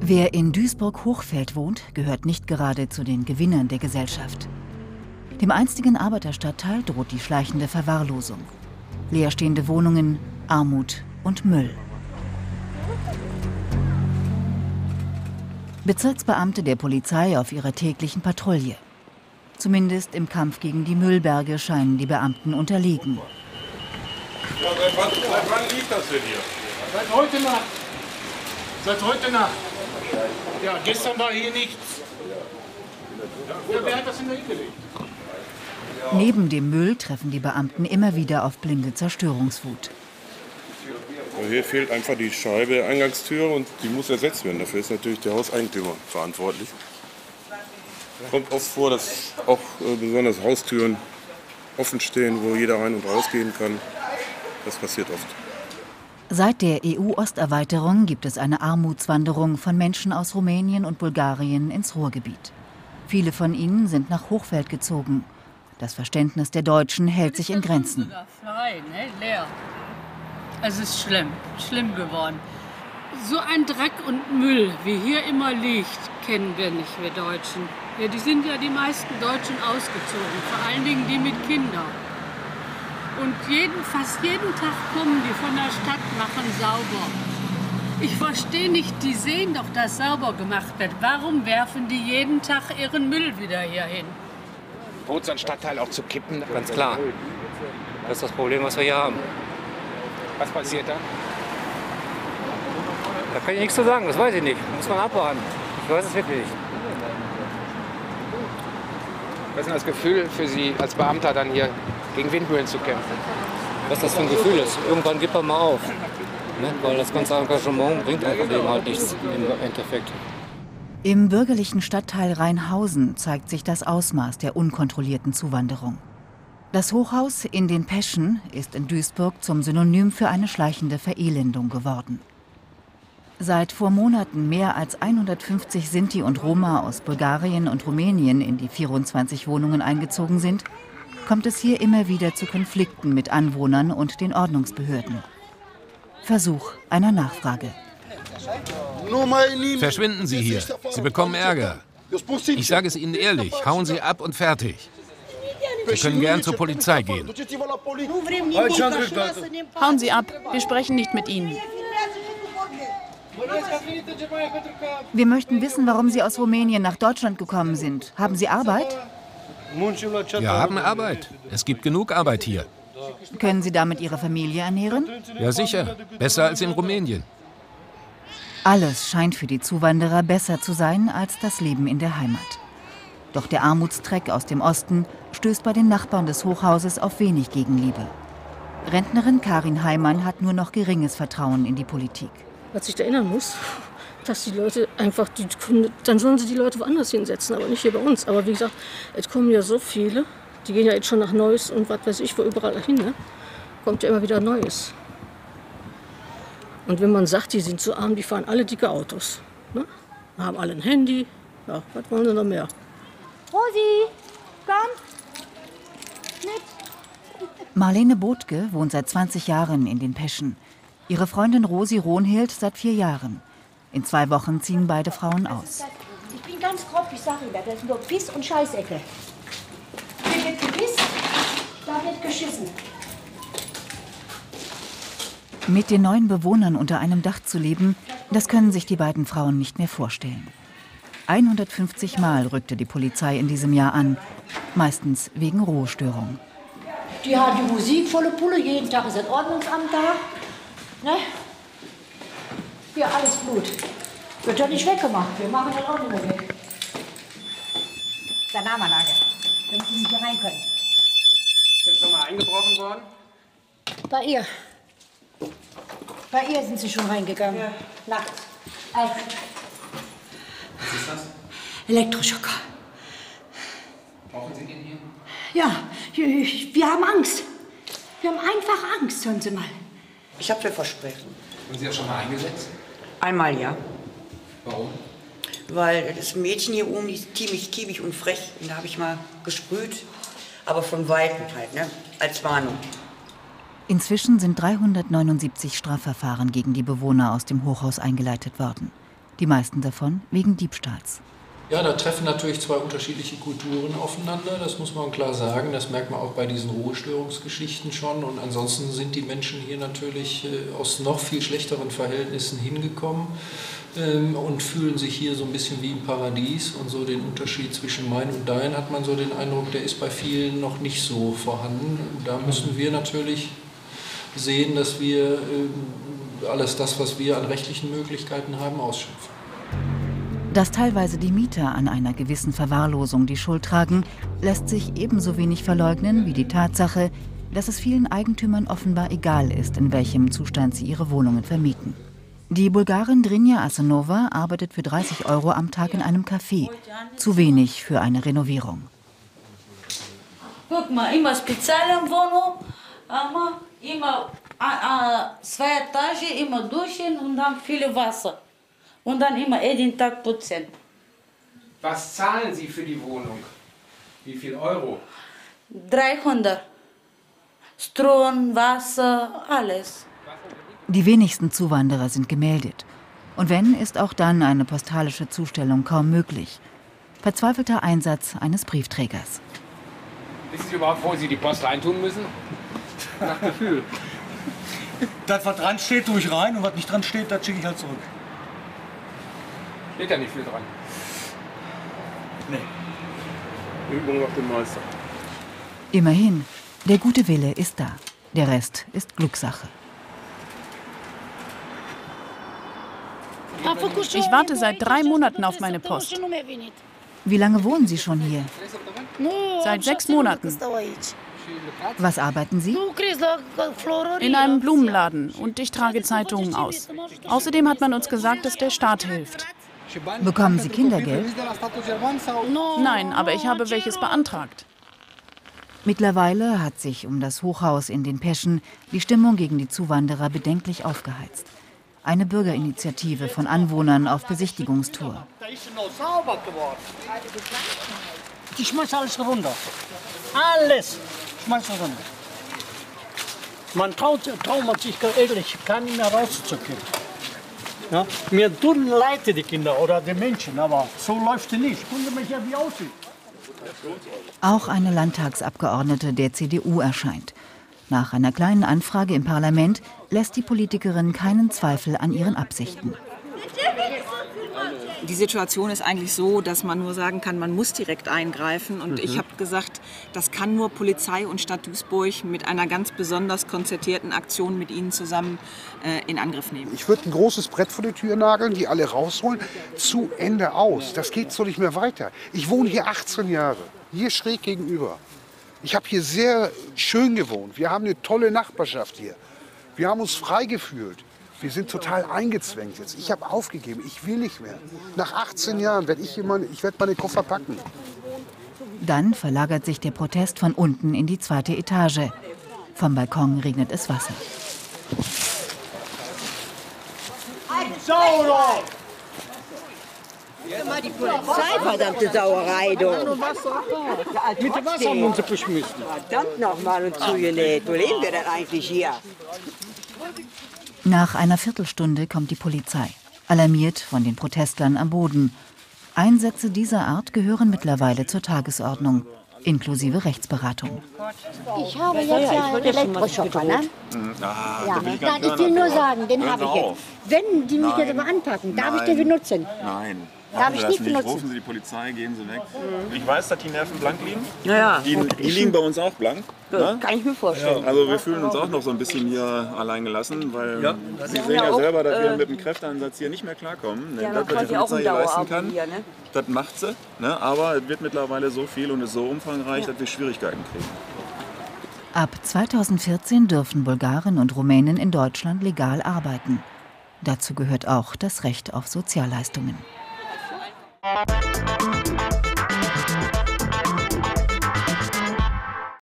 Wer in Duisburg-Hochfeld wohnt, gehört nicht gerade zu den Gewinnern der Gesellschaft. Dem einstigen Arbeiterstadtteil droht die schleichende Verwahrlosung. Leerstehende Wohnungen, Armut und Müll. Bezirksbeamte der Polizei auf ihrer täglichen Patrouille. Zumindest im Kampf gegen die Müllberge scheinen die Beamten unterlegen. Ja, seit, wann, seit wann liegt das denn hier? Seit heute Nacht. Seit heute Nacht. Ja, gestern war hier nichts. Ja, wer hat das in der hingelegt? Neben dem Müll treffen die Beamten immer wieder auf blinde Zerstörungswut. Hier fehlt einfach die Scheibe der Eingangstür und die muss ersetzt werden. Dafür ist natürlich der Hauseigentümer verantwortlich. Kommt oft vor, dass auch äh, besonders Haustüren offen stehen, wo jeder rein und rausgehen kann. Das passiert oft. Seit der EU-Osterweiterung gibt es eine Armutswanderung von Menschen aus Rumänien und Bulgarien ins Ruhrgebiet. Viele von ihnen sind nach Hochfeld gezogen. Das Verständnis der Deutschen hält sich in Grenzen. Frei, ne? leer. Es ist schlimm, schlimm geworden. So ein Dreck und Müll, wie hier immer liegt, kennen wir nicht, wir Deutschen. Ja, die sind ja die meisten Deutschen ausgezogen, vor allen Dingen die mit Kindern. Und jeden, fast jeden Tag kommen die von der Stadt, machen sauber. Ich verstehe nicht, die sehen doch, dass sauber gemacht wird. Warum werfen die jeden Tag ihren Müll wieder hier hin? Droht so ein Stadtteil auch zu kippen? Ganz klar. Das ist das Problem, was wir hier haben. Was passiert dann? Da kann ich nichts zu sagen, das weiß ich nicht. Muss man abwarten. Ich weiß es wirklich nicht. Was ist denn das Gefühl für Sie als Beamter dann hier gegen Windmühlen zu kämpfen? Was das für ein Gefühl ist. Irgendwann gibt man mal auf. Ne? Weil das ganze Engagement bringt einfach dem halt nichts im Endeffekt. Im bürgerlichen Stadtteil Rheinhausen zeigt sich das Ausmaß der unkontrollierten Zuwanderung. Das Hochhaus in den Peschen ist in Duisburg zum Synonym für eine schleichende Verelendung geworden. Seit vor Monaten mehr als 150 Sinti und Roma aus Bulgarien und Rumänien in die 24 Wohnungen eingezogen sind, kommt es hier immer wieder zu Konflikten mit Anwohnern und den Ordnungsbehörden. Versuch einer Nachfrage. Verschwinden Sie hier. Sie bekommen Ärger. Ich sage es Ihnen ehrlich, hauen Sie ab und fertig. Sie können gern zur Polizei gehen. Hauen Sie ab, wir sprechen nicht mit Ihnen. Wir möchten wissen, warum Sie aus Rumänien nach Deutschland gekommen sind. Haben Sie Arbeit? Wir haben Arbeit. Es gibt genug Arbeit hier. Können Sie damit Ihre Familie ernähren? Ja, sicher. Besser als in Rumänien. Alles scheint für die Zuwanderer besser zu sein als das Leben in der Heimat. Doch der Armutstreck aus dem Osten stößt bei den Nachbarn des Hochhauses auf wenig Gegenliebe. Rentnerin Karin Heimann hat nur noch geringes Vertrauen in die Politik. Was ich da erinnern muss, dass die Leute einfach, die, dann sollen sie die Leute woanders hinsetzen, aber nicht hier bei uns. Aber wie gesagt, es kommen ja so viele, die gehen ja jetzt schon nach Neuss und was weiß ich, wo überall hin, ne? kommt ja immer wieder Neues. Und wenn man sagt, die sind zu arm, die fahren alle dicke Autos. Ne? Haben alle ein Handy. Ja, was wollen sie noch mehr? Rosi, komm. Mit. Marlene Botke wohnt seit 20 Jahren in den Peschen. Ihre Freundin Rosi Rohnhild seit vier Jahren. In zwei Wochen ziehen beide Frauen aus. Ich bin ganz grob, ich sage Ihnen, das ist nur Piss und Scheißecke. Hier wird gepisst, da wird geschissen. Mit den neuen Bewohnern unter einem Dach zu leben, das können sich die beiden Frauen nicht mehr vorstellen. 150 Mal rückte die Polizei in diesem Jahr an, meistens wegen Rohstörung. Die haben die Musik volle Pulle, jeden Tag ist das Ordnungsamt da. Ne? Hier alles Blut. Wird ja nicht weggemacht, wir machen das auch nicht mehr weg. Alarmanlage, damit Sie nicht hier rein können. Ist denn schon mal eingebrochen worden? Bei ihr. Bei ihr sind sie schon reingegangen. Ja. Nachts. Also. Was ist das? Elektroschocker. Brauchen Sie den hier? Ja, wir haben Angst. Wir haben einfach Angst, hören Sie mal. Ich habe dir versprechen. Wurden Sie das schon mal eingesetzt? Einmal ja. Warum? Weil das Mädchen hier oben die ist ziemlich kiebig und frech. Und da habe ich mal gesprüht. Aber von Weitem halt, ne? Als Warnung. Inzwischen sind 379 Strafverfahren gegen die Bewohner aus dem Hochhaus eingeleitet worden. Die meisten davon wegen Diebstahls. Ja, da treffen natürlich zwei unterschiedliche Kulturen aufeinander, das muss man klar sagen. Das merkt man auch bei diesen Ruhestörungsgeschichten schon. Und ansonsten sind die Menschen hier natürlich äh, aus noch viel schlechteren Verhältnissen hingekommen ähm, und fühlen sich hier so ein bisschen wie im Paradies. Und so den Unterschied zwischen mein und dein hat man so den Eindruck, der ist bei vielen noch nicht so vorhanden. Da müssen wir natürlich sehen, dass wir äh, alles das, was wir an rechtlichen Möglichkeiten haben, ausschöpfen. Dass teilweise die Mieter an einer gewissen Verwahrlosung die Schuld tragen, lässt sich ebenso wenig verleugnen wie die Tatsache, dass es vielen Eigentümern offenbar egal ist, in welchem Zustand sie ihre Wohnungen vermieten. Die Bulgarin Drinja Asenova arbeitet für 30 Euro am Tag in einem Café. Zu wenig für eine Renovierung. Guck mal, immer spezielle Wohnung, immer äh, zwei Etagen, immer duschen und dann viel Wasser. Und dann immer jeden Tag putzen. Was zahlen Sie für die Wohnung? Wie viel Euro? 300. Strom, Wasser, alles. Die wenigsten Zuwanderer sind gemeldet. Und wenn, ist auch dann eine postalische Zustellung kaum möglich. Verzweifelter Einsatz eines Briefträgers. Wissen Sie überhaupt, wo Sie die Post reintun müssen? Nach Gefühl. Das, was dran steht, tue ich rein und was nicht dran steht, das schicke ich halt zurück. Steht ja nicht viel dran. Nee. Übung macht den Meister. Immerhin, der gute Wille ist da. Der Rest ist Glückssache. Ich warte seit drei Monaten auf meine Post. Wie lange wohnen Sie schon hier? Seit sechs Monaten. Was arbeiten Sie? In einem Blumenladen und ich trage Zeitungen aus. Außerdem hat man uns gesagt, dass der Staat hilft. Bekommen Sie Kindergeld? Nein, aber ich habe welches beantragt. Mittlerweile hat sich um das Hochhaus in den Peschen die Stimmung gegen die Zuwanderer bedenklich aufgeheizt. Eine Bürgerinitiative von Anwohnern auf Besichtigungstour. Da ist noch sauber geworden. Die schmeißt alles runter. Alles schmeißt runter. Man traut, traut man sich ehrlich gar nicht mehr rauszugehen. Ja? Mir tun leid die Kinder oder die Menschen, aber so läuft es nicht. Gucken Sie mich ja, wie aussieht. Auch eine Landtagsabgeordnete der CDU erscheint. Nach einer kleinen Anfrage im Parlament lässt die Politikerin keinen Zweifel an ihren Absichten. Die Situation ist eigentlich so, dass man nur sagen kann, man muss direkt eingreifen. Und Mhm. ich habe gesagt, das kann nur Polizei und Stadt Duisburg mit einer ganz besonders konzertierten Aktion mit Ihnen zusammen äh, in Angriff nehmen. Ich würde ein großes Brett vor die Tür nageln, die alle rausholen. Zu Ende aus. Das geht so nicht mehr weiter. Ich wohne hier 18 Jahre, hier schräg gegenüber. Ich habe hier sehr schön gewohnt. Wir haben eine tolle Nachbarschaft hier. Wir haben uns frei gefühlt. Wir sind total eingezwängt jetzt. Ich habe aufgegeben. Ich will nicht mehr. Nach 18 Jahren werde ich, immer, ich werd meine Koffer packen. Dann verlagert sich der Protest von unten in die zweite Etage. Vom Balkon regnet es Wasser. Sauer! Immer die Polizei, verdammte Sauerei, du. Mit dem Wasser haben wir uns beschmissen. Verdammt nochmal und zugenäht. Wo leben wir denn eigentlich hier? Nach einer Viertelstunde kommt die Polizei, alarmiert von den Protestlern am Boden. Einsätze dieser Art gehören mittlerweile zur Tagesordnung, inklusive Rechtsberatung. Ich habe jetzt ja einen Elektroschocker, ne? Ah, Ja, ich ich will nur sagen, den habe ich jetzt. Wenn die mich jetzt beantragen, darf ich den benutzen? Nein. Darf Machen ich Sie nicht das nicht. benutzen? Rufen Sie die Polizei, gehen Sie weg. Ich weiß, dass die Nerven blank liegen. Ja, ja. Die, die liegen bei uns auch blank. Ne? Kann ich mir vorstellen. Also wir fühlen uns auch noch so ein bisschen hier allein gelassen, weil Ja. Sie sehen ja selber, dass wir äh, mit dem Kräfteeinsatz hier nicht mehr klarkommen. Ja, das, man was die Polizei hier leisten kann, hier, ne? das macht sie. Ne? Aber es wird mittlerweile so viel und ist so umfangreich, dass wir Schwierigkeiten kriegen. Ab 2014 dürfen Bulgaren und Rumänen in Deutschland legal arbeiten. Dazu gehört auch das Recht auf Sozialleistungen. Thank you.